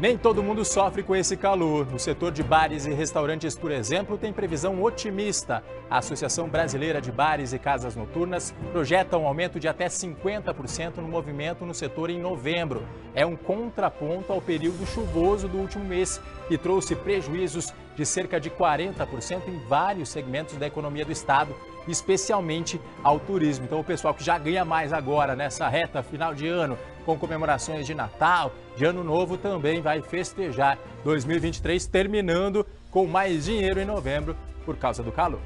Nem todo mundo sofre com esse calor. No setor de bares e restaurantes, por exemplo, tem previsão otimista. A Associação Brasileira de Bares e Casas Noturnas projeta um aumento de até 50% no movimento no setor em novembro. É um contraponto ao período chuvoso do último mês, que trouxe prejuízos de cerca de 40% em vários segmentos da economia do estado, especialmente ao turismo. Então, o pessoal que já ganha mais agora nessa reta final de ano, com comemorações de Natal, de Ano Novo, também vai festejar 2023, terminando com mais dinheiro em novembro por causa do calor.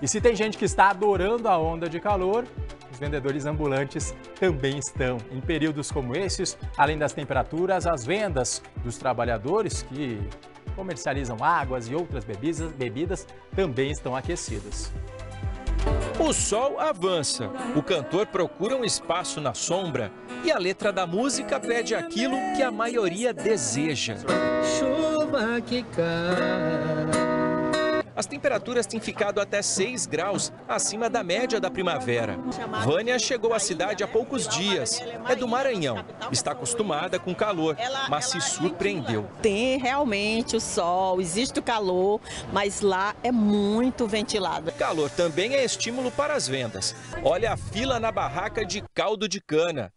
E se tem gente que está adorando a onda de calor, os vendedores ambulantes também estão. Em períodos como esses, além das temperaturas, as vendas dos trabalhadores que comercializam águas e outras bebidas, bebidas também estão aquecidas. O sol avança, o cantor procura um espaço na sombra e a letra da música pede aquilo que a maioria deseja. Chuva que cai. As temperaturas têm ficado até 6 graus acima da média da primavera. Vânia chegou à cidade há poucos dias. É do Maranhão. Está acostumada com calor, mas se surpreendeu. Tem realmente o sol, existe o calor, mas lá é muito ventilado. Calor também é estímulo para as vendas. Olha a fila na barraca de caldo de cana.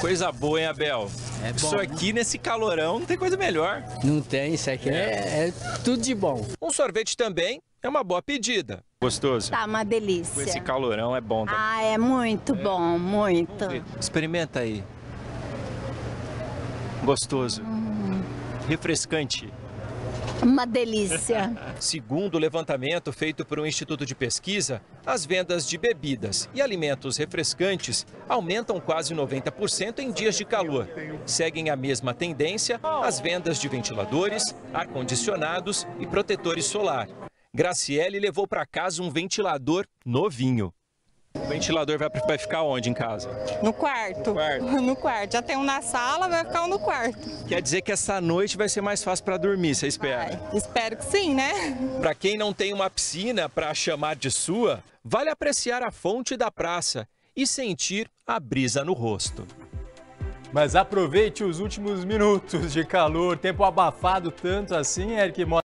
Coisa boa, hein, Abel? É bom, Isso aqui nesse calorão não tem coisa melhor. Não tem, isso aqui é, é tudo de bom. Um sorvete também é uma boa pedida. Gostoso? Tá uma delícia. Com esse calorão é bom também. Ah, é muito bom, muito. Experimenta aí. Gostoso. Refrescante. Uma delícia. Segundo o levantamento feito por um instituto de pesquisa, as vendas de bebidas e alimentos refrescantes aumentam quase 90% em dias de calor. Seguem a mesma tendência as vendas de ventiladores, ar-condicionados e protetores solar. Graciele levou para casa um ventilador novinho. O ventilador vai, vai ficar onde em casa? No quarto. No quarto. No quarto. Já tem um na sala, vai ficar um no quarto. Quer dizer que essa noite vai ser mais fácil para dormir, você espera? Vai. Espero que sim, né? Para quem não tem uma piscina para chamar de sua, vale apreciar a fonte da praça e sentir a brisa no rosto. Mas aproveite os últimos minutos de calor, tempo abafado tanto assim, Eric